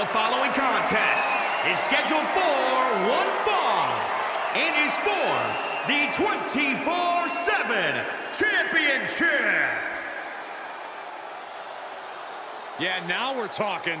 The following contest is scheduled for one fall and is for the 24-7 Championship. Yeah, now we're talking.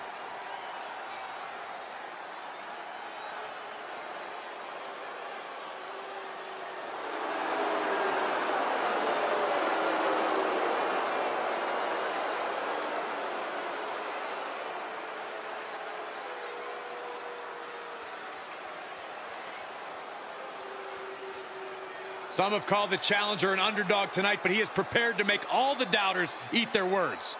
Some have called the challenger an underdog tonight, but he is prepared to make all the doubters eat their words.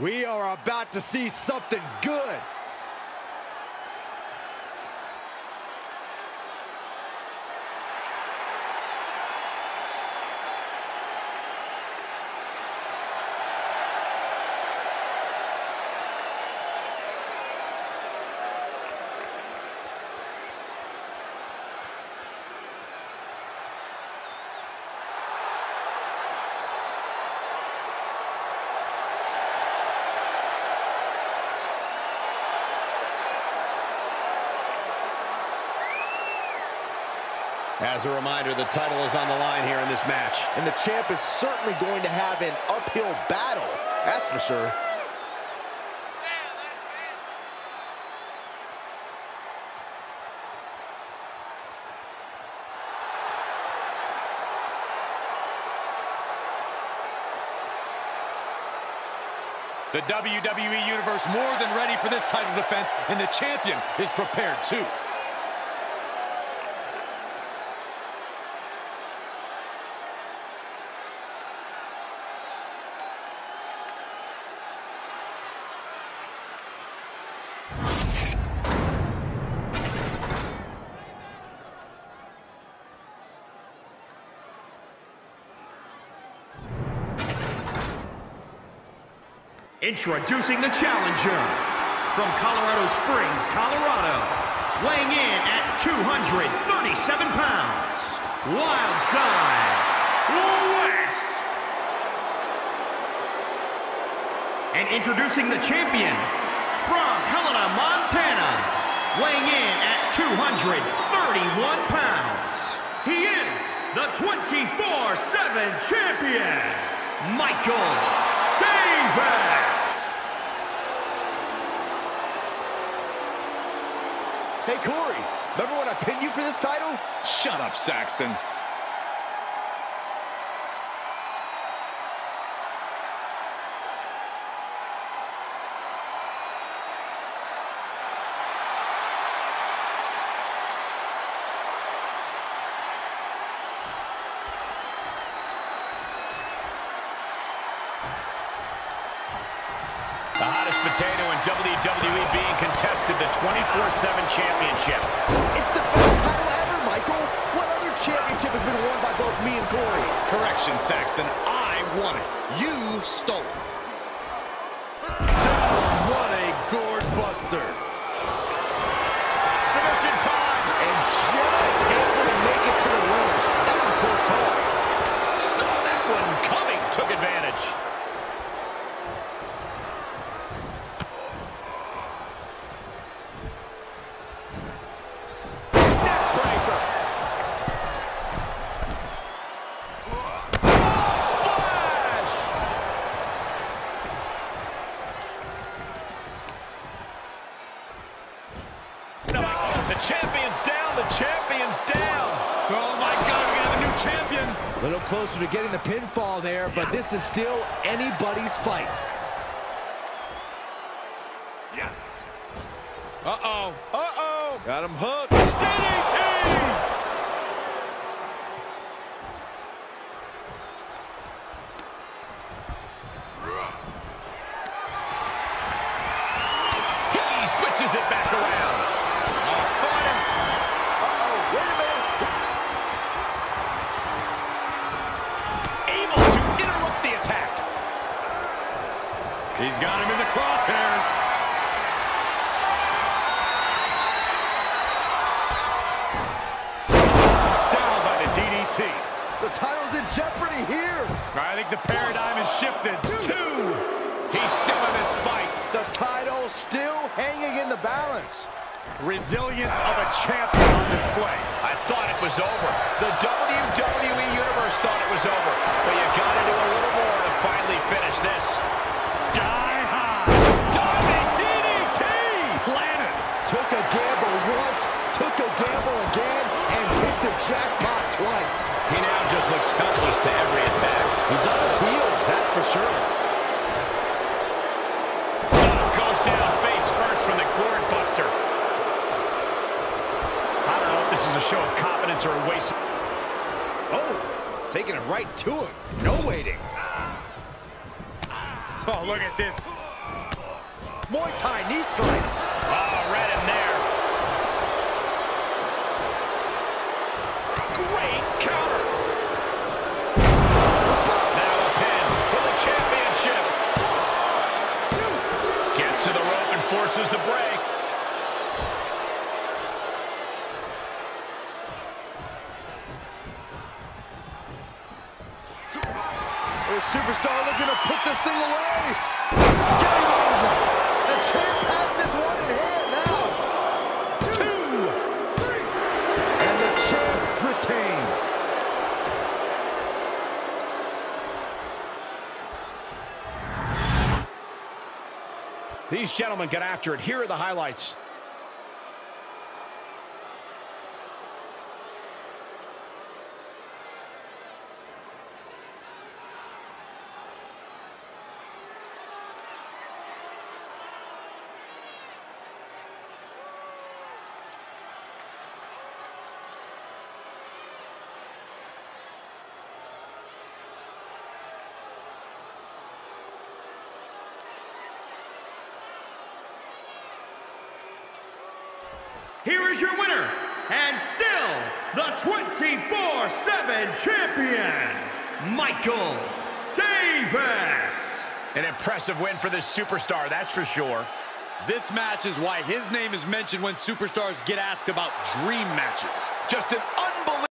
We are about to see something good. As a reminder, the title is on the line here in this match. And the champ is certainly going to have an uphill battle. That's for sure. The WWE Universe more than ready for this title defense, and the champion is prepared too. Introducing the challenger from Colorado Springs, Colorado, weighing in at 237 pounds, Wildside West. And introducing the champion from Helena, Montana, weighing in at 231 pounds. He is the 24-7 champion, Michael. Hey, Corey, remember when I pinned you for this title? Shut up, Saxton. The hottest potato in WWE being contested the 24-7 championship. It's the best title ever, Michael. What other championship has been won by both me and Corey? Correction, Saxton. I won it. You stole it. What a gourd buster. Submission time. And just able to make it to the ropes. That was a close call. Saw that one coming. Took advantage. Neckbreaker. Splash! champion. A little closer to getting the pinfall there, but this is still anybody's fight. Yeah. Uh-oh. Uh-oh. Got him hooked. He's got him in the crosshairs. Down by the DDT. The title's in jeopardy here. I think the paradigm has shifted. Two. He's still in this fight. The title still hanging in the balance. Resilience of a champion on display. I thought it was over. The WWE Universe thought it was over. But you got to do a right to him. No waiting. Oh, look at this. Muay Thai knee strikes. Oh, read him there. Great counter. Now a pin for the championship. Gets to the rope and forces the break. Superstar looking to put this thing away. Game over. The champ has this one in hand now. Two. three, And the champ retains. These gentlemen get after it. Here are the highlights. Here is your winner, and still the 24-7 champion, Michael Davis. An impressive win for this superstar, that's for sure. This match is why his name is mentioned when superstars get asked about dream matches. Just an